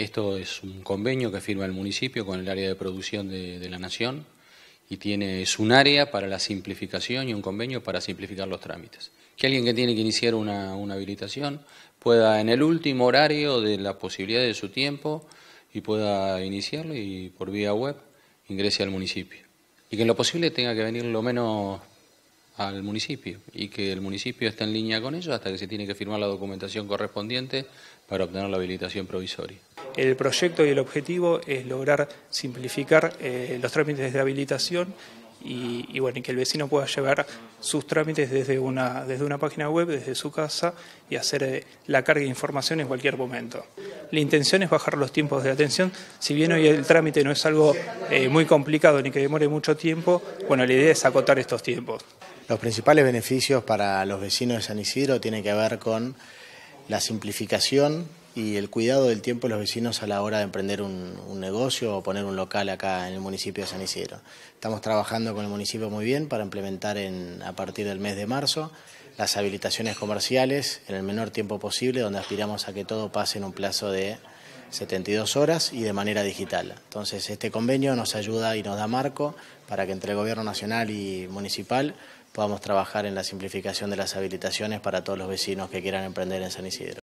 Esto es un convenio que firma el municipio con el área de producción de, la Nación y tiene, es un área para la simplificación y un convenio para simplificar los trámites. Que alguien que tiene que iniciar una, una habilitación pueda en el último horario de la posibilidad de su tiempo y pueda iniciarlo y por vía web ingrese al municipio. Y que en lo posible tenga que venir lo menos al municipio y que el municipio esté en línea con ello hasta que se tiene que firmar la documentación correspondiente para obtener la habilitación provisoria. El proyecto y el objetivo es lograr simplificar eh, los trámites de habilitación y, bueno, y que el vecino pueda llevar sus trámites desde una, desde una página web, desde su casa y hacer eh, la carga de información en cualquier momento. La intención es bajar los tiempos de atención, si bien hoy el trámite no es algo eh, muy complicado ni que demore mucho tiempo, bueno, la idea es acotar estos tiempos. Los principales beneficios para los vecinos de San Isidro tienen que ver con la simplificación y el cuidado del tiempo de los vecinos a la hora de emprender un, negocio o poner un local acá en el municipio de San Isidro. Estamos trabajando con el municipio muy bien para implementar en, a partir del mes de marzo las habilitaciones comerciales en el menor tiempo posible, donde aspiramos a que todo pase en un plazo de 72 horas y de manera digital. Entonces, este convenio nos ayuda y nos da marco para que entre el Gobierno Nacional y Municipal podamos trabajar en la simplificación de las habilitaciones para todos los vecinos que quieran emprender en San Isidro.